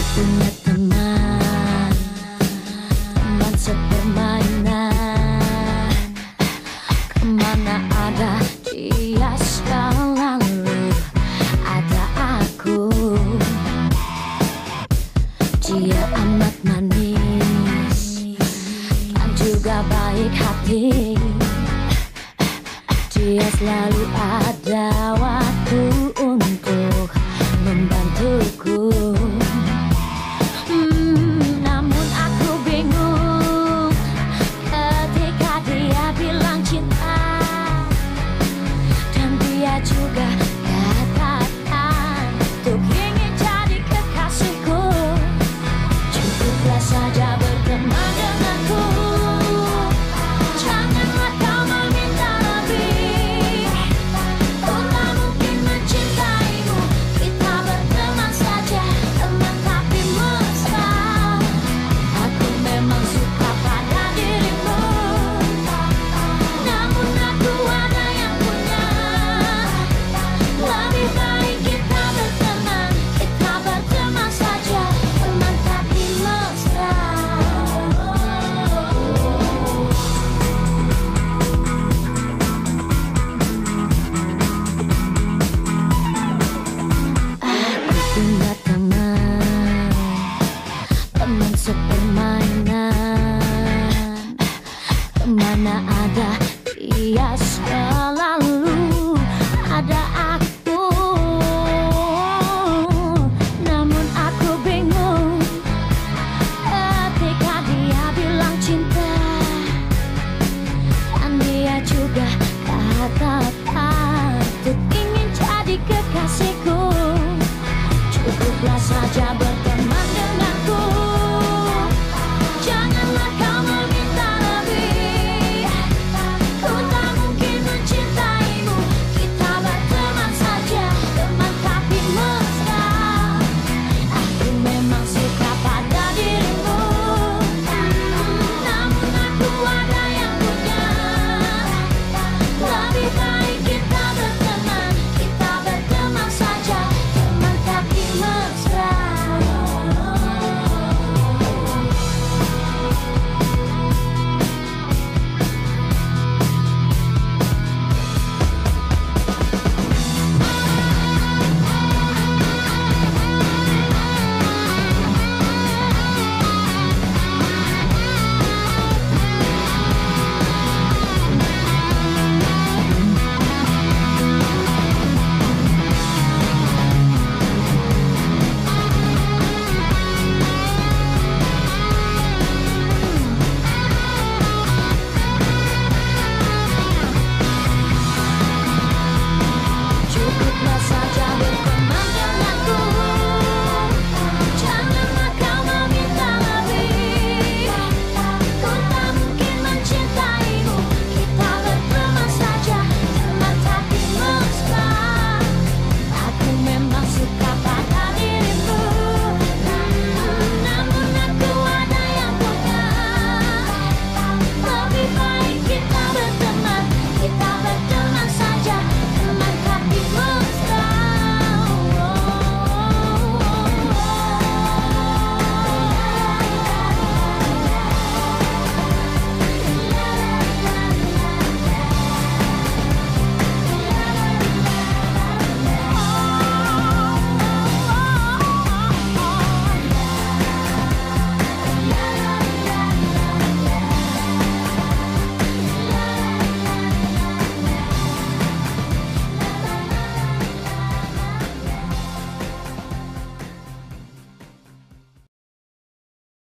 punya teman Teman sepermainan Ke mana ada dia selalu Ada aku. Dia amat manis. Teman sepermainan. Ke mana ada selalu